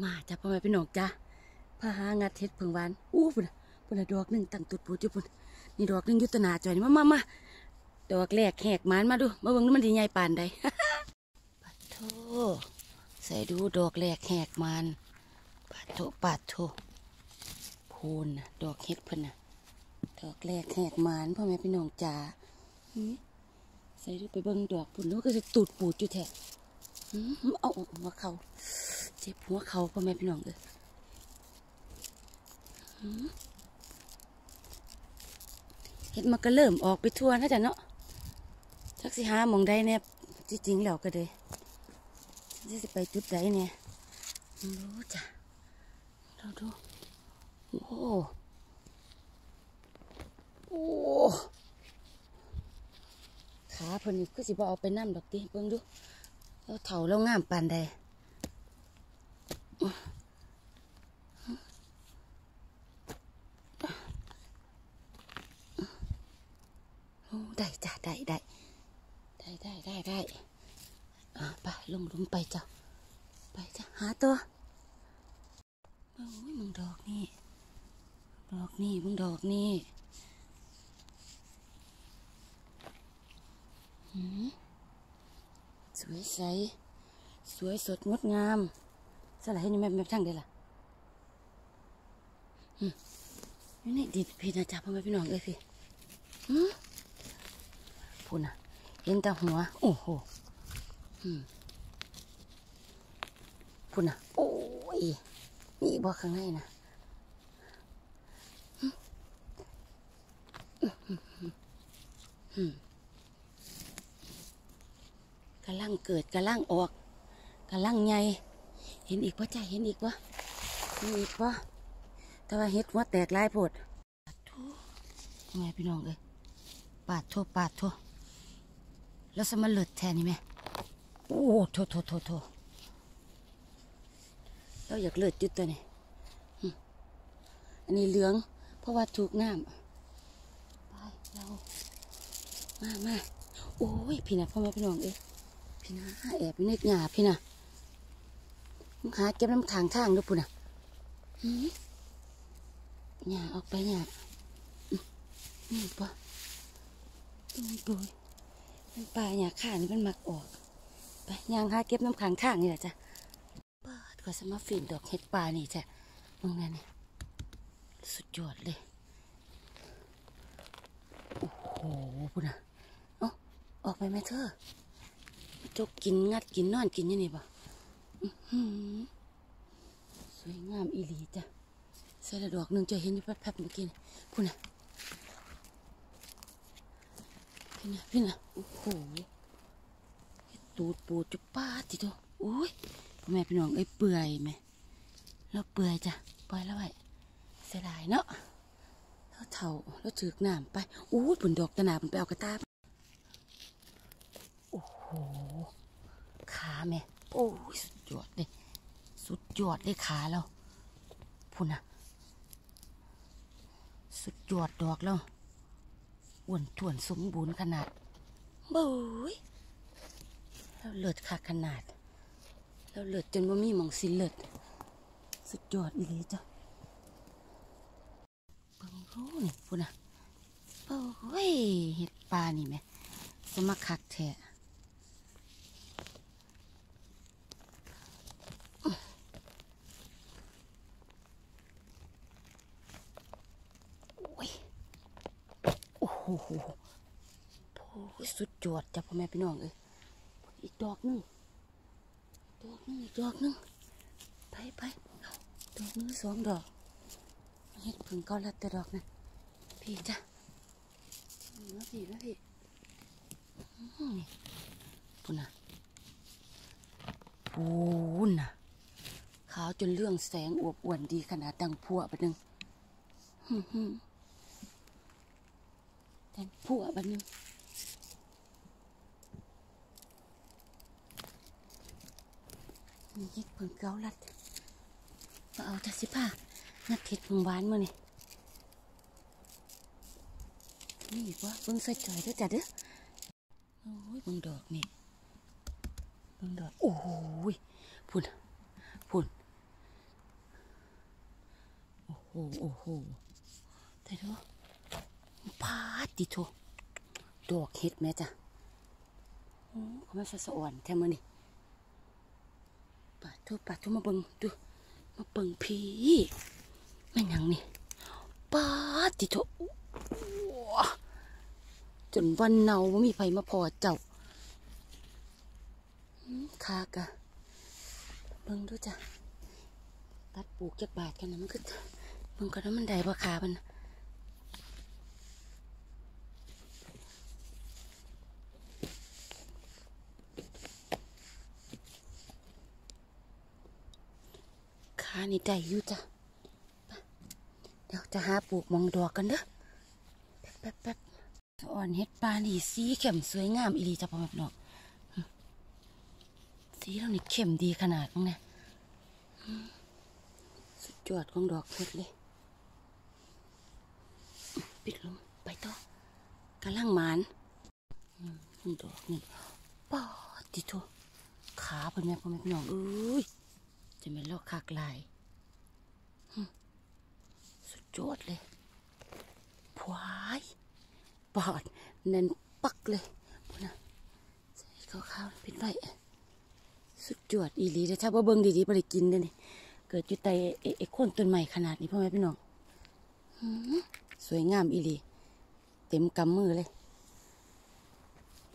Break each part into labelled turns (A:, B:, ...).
A: มาจ้ะพ่อแม่พี่น้องจ้ะพาหางัดเห็ดเพิงหวานอู้ปุ่นปุ่นดอกหนึ่งตั้งตุดปูดอยู่ปุ่นนี่ดอกหนึ่งยุตนาจอยนี่มามามาดอกแรกแหกมานมาดูมาเบิ่งนี่มันดีใหญ่ปานใดปัดโทใส่ดูดอกแรกแหกมานปัดโทปัดโทพูนน่ะดอกเห็ดเพิ่นน่ะดอกแรกแหกมานพ่อแม่พี่น้องจ๋าใส่ดูไปเบิ่งดอกปุ่นนู้ก็จะตูดปูดอยู่แท้หือเอาหัวเขา เจ็บหัวเขาพ่อแม่พี่น้องเอ้อเห็ดมันก็เริ่มออกไปทั่วนะจ๊ะเนาะจักสิหามองได้เนี่ยจริงแล้วก็เลยที่สิไปจุดใดเนี่ยรู้จ้ะเราดูโอ้โอ้ขาเพิ่นนี่คือสิบ่เอาไปน้ำดอกติเบิ่งดูแล้วเถาแล้วงามปานใดโอ้ ได้จ้ะได้ได้ได้ได้ได้ได้อะไปลงลุมไปจ้ะไปจ้ะหาตัวโอ้ยมึงดอกนี่ดอกนี่มึงดอกนี่สวยใส สวยสดงดงามสลายนี่แม่แม่ช่างได้ล่ะอืมนี่ดิพี่นะจ๊ะพ่อแม่พี่น้องเอ้ยพี่อืม พูดนะเห็นแต่หัว โอ้โหอืมพูนะโอ้ยนี่บอกข้างในนะอืมอืมอืมอืมกำลังเกิดกำลังออกกำลังใหญ่เห็นอีกปะจ้าเห็นอีกปะเห็นอีกปะแต่ว่าเห็ดหัวแตกลายโพดปาดทยังไงพี่น้องเอ้ยปาดโทปาดโท แล้วสมาเลิดแทนนี่ไหมโอ้โทโทโทโทเราอยากเลิดจุดตัวนี้อืมอันนี้เหลือง เพราะว่าถูกน้ำไปเรามามาโอ้ยพี่นะพ่อแม่พี่น้องเอ้ยพี่นะแอบอยู่ในหญ้าพี่นะมึงหาเก็บน้ำทางทางด้วยปุ่นอะหืมหญ้าออกไปหญ้านี่ปะตรงปุย มันป่าหญ้าข้านี่มันมักออกไปยางหาเก็บน้ำขังทางนี่แหละจ้ะเปิดก็สมาฟินดอกเห็ดป่านี่จ้ะมึงนั่นนี่สุดยอดเลยโอ้โหปุ่นอะเอ้าออกไปไหมเธอจกกินงัดกินนอนกินยังนี่บ่อื้อหือสวยงามอีหลีจ้ะใส่ดอกหนึ่งจะเห็นอยู่แป๊บๆเมื่อกี้นี่พูดนะ พี่นะพี่นะโอ้โหตูดปูดจุป้าดติโตโอ้ยแม่พี่น้องเอ้เปื่อยไหมแล้วเปื่อยจ้ะปล่อยแล้วไว้เสียดายเนาะแล้วเถ่าแล้วถือกน้ำไปโอ้ยผลดอกตะหนาผลไปเอากระตาโอ้โหขาแม่โอ้ยสุดยอดเลยสุดยอดเลยขาเราพุ่นนะสุดยอดดอกแล้ว อ้วนถ่วนสมบูรณ์ขนาดบุ้ยเราเลิศค่ะขนาด เราเลิศจนว่ามีมองสิเลิศสุดยอดอีเลีจ้ะเบิ่งรู้นี่พูนะโอ้ยเห็ดปลานี่แม่สมักคักแท้ โอ้ยโอ้โหโอ้ย สุดยอดจ้ะพ่อแม่พี่น้องเอ้ยอีกดอกหนึงดอกหนึงอีกดอกหนึงไปไปดอกนึงสองดอกเฮ็ดผึ่งเก็รัดแต่ดอกนะพี่จ้ะมาพี่มาพี่นี่ปุ่นน่ะปูนน่ะขาวจนเรื่องแสงอวบอ้วนดีขนาดดังพัวไปหนึ่งแต่ผัวบันนึงมีเฮ็ดเพิ่งเกาลัดมาเอาทัสิผ้างัดเห็ดเพิ่งหวานมือนี่นี่อีกว่าเบิ่งใส่จอยเด้อจ้ะเด้อโอ้ยเบิ่งดอกนี่เบิ่งดอกโอ้ยพุ่นพุ่นโอ้โอ้โหแต่ดูพาดดิโถดอกเห็ดแม่จ้ะโอ้เขาไม่สะอ่อนแท้มือนี่ ปาดทุปาดทุมาเบิงดูมาเบิงพีแม่ยังนี่ปาดดิโถจนวันเนาว่ามีไฟมาพอเจ้าคากะเบิงดูจ้ะตัดปลูกจากบาทกันนะมันคือมันก็นั้นมันได้ราคามันนะ นี่ได้อยู่จ้ะไปเดี๋ยวจะหาปลูกมองดอกกันเด้อแป๊บแป๊บแป๊บอ่อนเฮ็ดปลาหนีสีเข้มสวยงามอีหลีจ้ะพ่อแม่พี่น้องสีเรานี่เข้มดีขนาดมั้งเนี่ยสุดยอดของดอกเพชรเลย ปิดลมไปต่อกำลังหมานอืมดอกนี่ป้าดติโตขาเป็นแม่พ่อแม่พี่น้องเอ้ยจะเป็นลอกคากลาย สุดยอดเลยพวายปอดแน่นปักเลยพุ่นะใส่ขาวๆเป็นไว้สุดยอดอีหลีเลยถ้าว่าเบิ่งดีๆบ่ได้กินเด้อนี่เกิดอยู่ใต้ไอ้ไอ้โคนต้นใหม่ขนาดนี้พ่อแม่พี่น้องสวยงามอีหลีเต็มกำมือเลย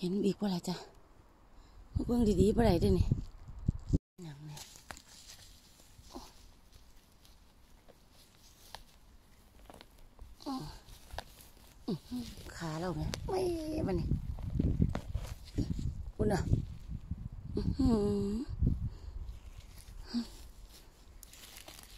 A: เห็นอีกว่าไรจ้ะมาเบิ่งดีๆบ่ได้เด้อนี่หยังเนี่ยอ๋ออื้อหือ ขาเราไงไม่มันนี่คุณอะอื้อหือ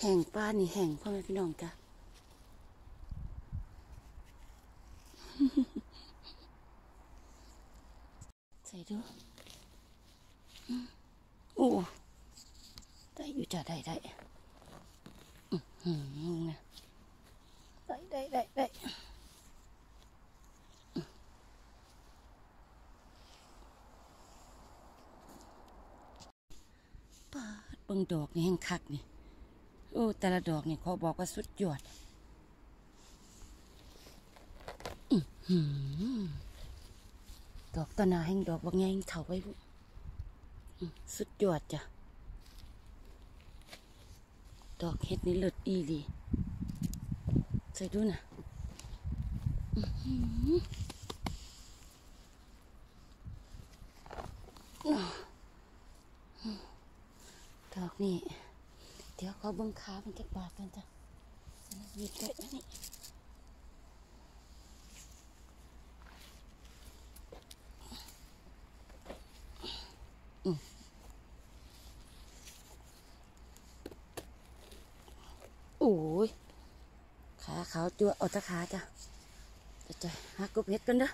A: แห่งป้านี่แห่งพ่อแม่พี่น้องจ้ะใส่ดูอืมโอ้ได้อยู่จ้ะได้ได้อื้อหือไงได้ได้ได้ได้ปา ดเบิ่งดอกนี่แห่งคักนี่โอ้แต่ละดอกนี่เขาบอกว่าสุดยอดดอกตนาแห่งดอกบางแงเถาไว้บุอื้อสุดยอดจ้ะ ดอกเห็ดนี่เลิศอีหลีใส่ดูนะอือ อกนี่ เดี๋ยวเขาเบิ้งขามันจะบาดกันจ้ะยืดไว้นะนี่อืมโอ้ย ขาขาวจั่วเอาแตะขาจ้ะเดี๋ยวจะหักกบเห็ดกันเด้อ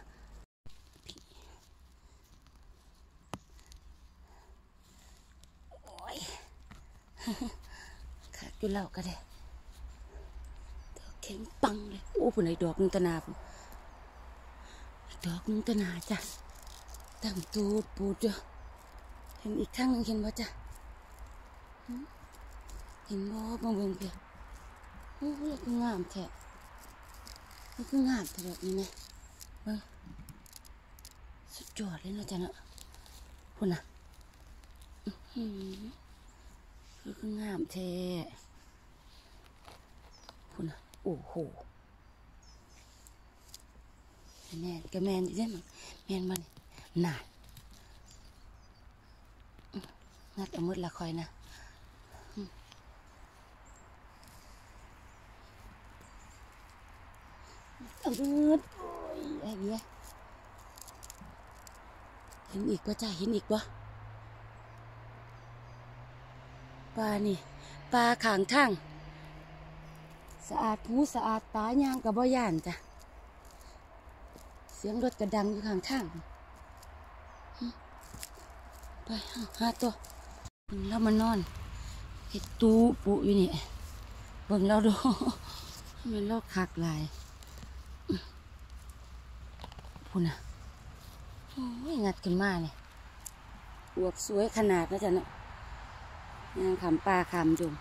A: โอ้ย ขาดอยู่แล้วก็ได้ดอกเข็งปังเลยโอ้ผู้ไหนดอกหนึงตะนาพุ่นอีกดอกหนึงตะนาจ้ะตั้งตูดปูดจ้ะเห็นอีกข้างนึงเห็นบ่จ้ะเห็นบ่บางเบิ่งเพียโอ้ยคืองามแท้นี่คืองามแท้แบบนี้ไหมเบิ่งสุดยอดเลยเนาะจ้ะเนาะพุ่นน่ะอื้ อหือคืองามแท้คุณโอ้โหแมนก็แมนอยู่เด้มันแมนมันหนางัดเอามืดละคอยนะอมเอามืดโอ้ยไอ้เบี้ยเห็นอีกปะจ้าเห็นอีกปะ ปลานี่ปลาขางทางสะอาดหูสะอาดตาย่างกับบ่ย่านจ้ะ เสียงรถกระดังอยู่ข้างทางไปเอาหาตัวเบิ่งแล้วมานอนเห็ดตูปุอยู่นี่เบิ่งแล้วดูมันลอกคักลายพูน่ะโอ้ยงัดขึ้นมาเนี่ยอวบสวยขนาดนะจ๊ะเนาะ ยังขำปลาขำจุ่ม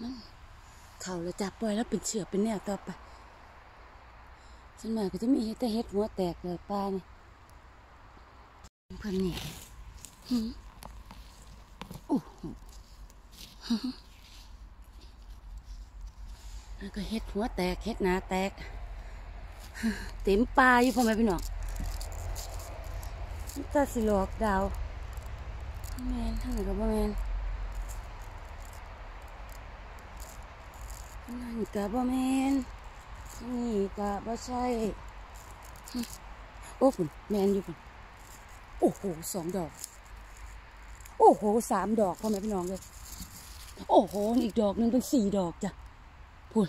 A: มันเข่าแล้วจับปล่อยแล้วเป็นเชือกเป็นแนวต่อไปส่วนมากก็จะมีแต่เฮ็ดหัวแตกเลยปลานี่เพิ่นนี่โอ้โหแล้วก็เฮ็ดหัวแตกเฮ็ดหนาแตก เต็มปลาอยู่พ่อแม่พี่น้อง ตาสิหลอกดาวแมนทั้งนั้นก็บ่แมนนั่นก็บ่แมนนี่ก็บ่ใช่โอ้คุณแมนอยู่คุณโอ้โหสองดอก โอ้โหสามดอกพ่อแม่พี่น้องเลยโอ้โหอีกดอกหนึ่งเป็นสี่ดอกจ้ะพูด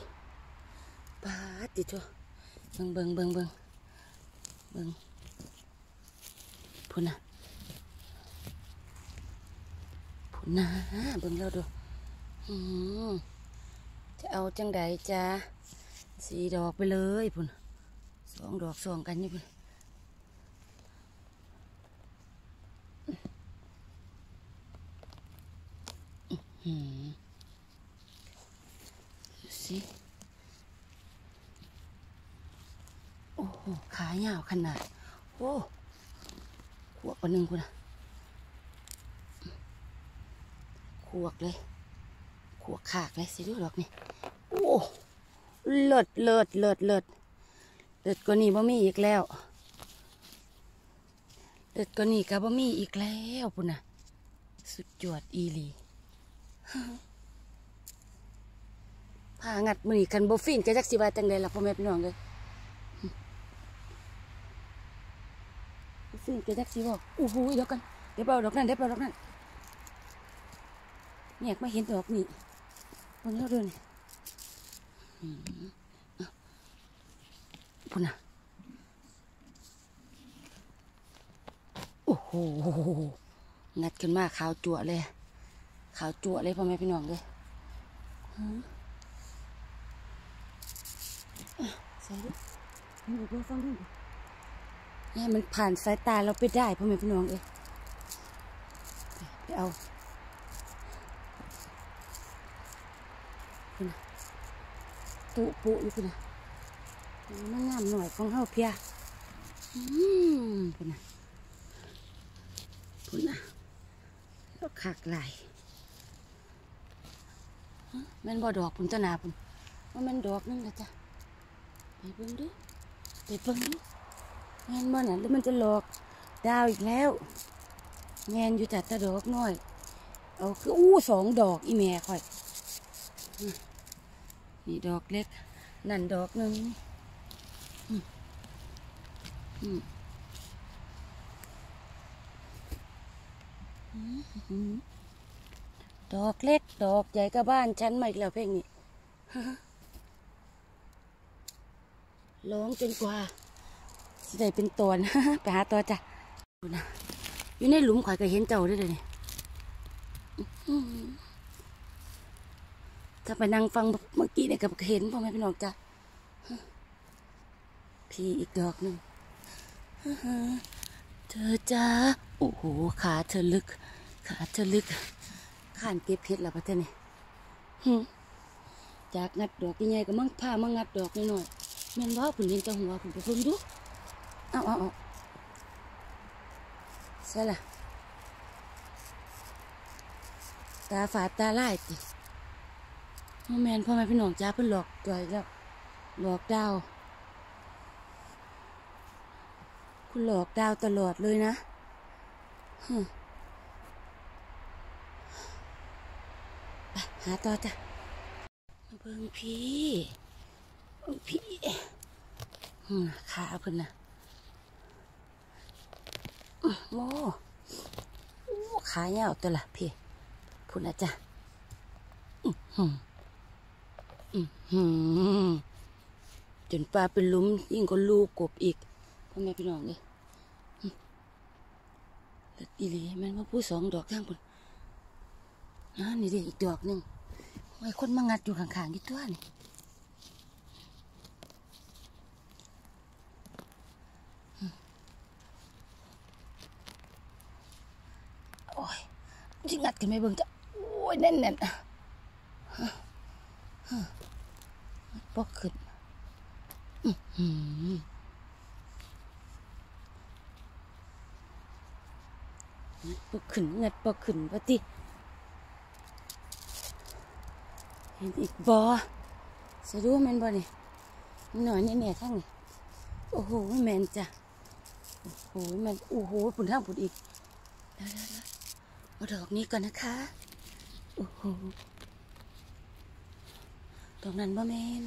A: ปาดติดชัวเบิงเบิงเบิงเบิงเบิง พูดนะพูดนะเบิงแล้วดูจะเอาจังใดจ้าสี่ดอกไปเลยพูดน่ะสองดอกสองกันนี่พูดอืมดูสิโอ้โหขายาวขนาด โอ้ กว่าหนึ่งคุณอะขวกเลย ขวกขากเลยสิดูดอกนี่โอ้เลิศเลิศเลิศเลิศเลิศกว่านี้บ่มีอีกแล้วเลิศกว่านี้ก็บ่มีอีกแล้วพุ่นน่ะ สุดยอดอีหลีพางัดมือกันบ่ฟินก็จักสิว่าจังไดล่ะพ่อแม่พี่น้องเอ้ย สิ่งเกิดจากสีบอกโอ้โหเดี๋ยวกันเดี๋ยวเปล่าดอกนั้นเดี๋ยวเปล่าดอกนั้นเนี่ยไม่เห็นดอกนี่เบิ่งแล้วเดินอืมอะพุ่นน่ะโอ้โหงัดขึ้นมาขาวจั่วเลยขาวจั่วเลยพ่อแม่พี่น้องเลยใส่ดินี่เดี๋ยวฟังดูเนี่มันผ่านสายตาเราไปได้พ่อแม่พี่น้องเอ้ยไปเอาคุณนะตุปุอยู่คุณนะมันงามหน่อยของเฮาเพียอืมคุณนะคุณนะก็ขากหลายแม่นบ่ดอกปุ่นเจนาปุ่นว่าแม่นดอกนึงละจ้ะไปเบิ่งดูไปเบิ่งดู แงนบ่น่ะหรือมันจะหลอกดาวอีกแล้วแงนอยู่จัดตะดอกน้อย เอาคืออู้สองดอกอีแม่ค่อยนี่ดอกเล็ก นั่นดอกหนึ่งอืดอกเล็ก ดอกใหญ่ก็บ้านฉันมาอีกแล้วเพลงนี้ร้องจนกว่า สิได้เป็นตอนะไปหาตัวจ้ะดูนะอยู่ในหลุมข่อยก็เห็นเจ้าด้วยเลยถ้าไปนั่งฟังเมื่อกี้เนี่ยก็เห็นพ่อแม่พี่น้องจ้ะพี่อีกดอกหนึ่งเธอจ้าโอ้โหขาเธอลึก ขาเธอลึกข้านเก็บเพชรแล้วปะเทศนี่หึจากงัดดอกใหญ่ๆก็มั่งผ้ามั่งงัดดอกน้อยแม่นว่าคุณเห็นแตะหัวคุณไปเพิ่งดู เอาเอาเอาใช่ละตาฝาดตาไลายติพ่อแมนพ่อแม่พี่น้องจ้าเพิ่นหลอกตัวแล้วหลอกดาว คุณหลอกดาวตลอดเลยนะฮึไปหาต่อจ้ะเบิ่งพี่เบิ่งพี่อืมขาเพิ่นนะ โอ้โอขายาวตัวละพี่พูดนะจ๊ะจนปลาเป็นลุมยิ่งก็ลูกกบอีกพ่อแม่พี่น้องเลยอีหลีแม่นว่าผู้สองดอกทั้งพุ่นอ่านี่ดิอีกดอกหนึ่งไว้คนมางัดอยู่ข้างๆนี่ตัวนี่โอ้ ยจิงัดกันไม่เบิ่งจ้ะโอ้ยแน่นๆฮะปอกขึ้นอื้อหือปอกขึ้นงิดปอกขึ้นปะติเห็นอีกบอสะดูแมนบอนี่หน่อยนี่แน่ทั้งนี่โอ้โหแมนจ้ะโอ้โหแมนโอ้โหปุ่นทั้งปุ่นอีกเดี๋ยว เดี๋ยวเดี๋ยวเอาดอกนี้ก่อนนะคะโอ้โหตรงนั้นบ่แมน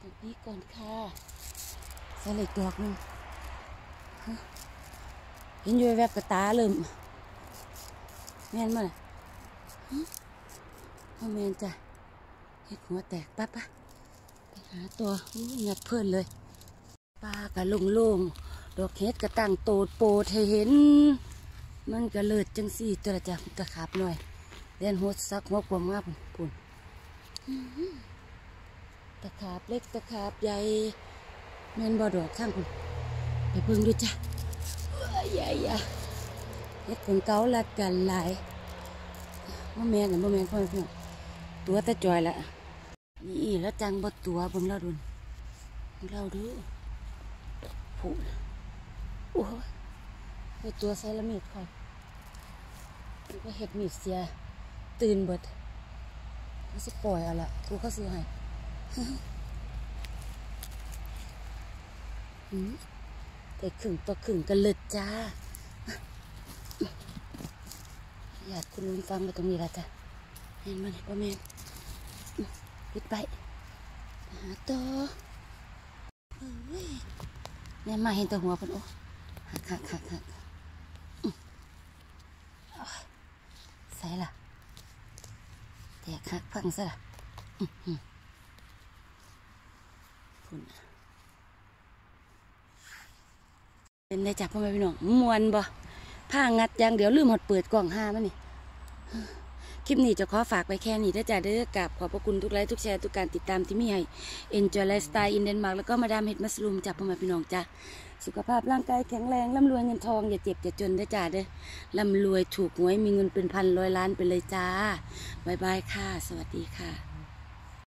A: ตรงนี้ก่อนค่ะใส่เหล็กดอกนึงเห็นอยู่แวบกระตาเริ่มแมนมั้ยบ่แมนจ้ะเห็ดหัวแตกปั๊บปะไปหาตัวงัดเพื่อนเลยปลากะลงลงๆดอกเห็ดกระตั้งโตดโปดให้เห็น มันก็เลิดจังสี่ตัวละจ้ะตะขาบหน่อยเล่นหัวซักหัวกวมมากปุ่นตะขาบเล็กตะขาบใหญ่แม่นบ่ดอกข้างคุณไปเบิ่งดูจ้ะใหญ่ยเฮ็ดผลเกาลัดกันหลายบ่แม่นน่ะบ่แม่นพ่อพี่น้องตัวต่จอยละนี่แล้วจังบ่ตัวเบิ่งเราดุนเราดูผู้โอ้ย ไปตัวใส่ละมีดค่อยมันก็เฮ็ดมีดเสีย ตื่นเบิดเขาสิปล่อยเอาละกูเขาซื้อให้แต่ขึงต่อขึงกันเลยจ้า อยากคุณลุงฟังไปตรงนี้ละจ้ะเห็นมันประแมนปิดไปหาต่อเอ้ยเนี่ยมาเห็นตัวหัวเพิ่นโอ้หักหักหักหักอื้อโอ้ยใส่ละ แตกหักพังซะพุ่นเป็นได้จากพ่อแม่พี่น้องมวนบ่ผ้างัดอย่างเดี๋ยวลืมหดเปิดกล่องห้ามันนี่ คลิปนี้จะขอฝากไปแค่นี้ถ้าจะเด้อกราบขอบพระคุณทุกไลค์ทุกแชร์ทุกการติดตามที่มีให้ Enjoy Lifestyle in Denmark แล้วก็มาดามเฮดมัสลูมจากพ่อแม่พี่น้องจ้ะสุขภาพร่างกายแข็งแรงร่ำรวยเงินทองอย่าเจ็บอย่าจนได้จ้าเด้อร่ำรวยถูกหวยมีเงินเป็นพันร้อยล้านไปเลยจ้าบายบายค่ะ สวัสดีค่ะ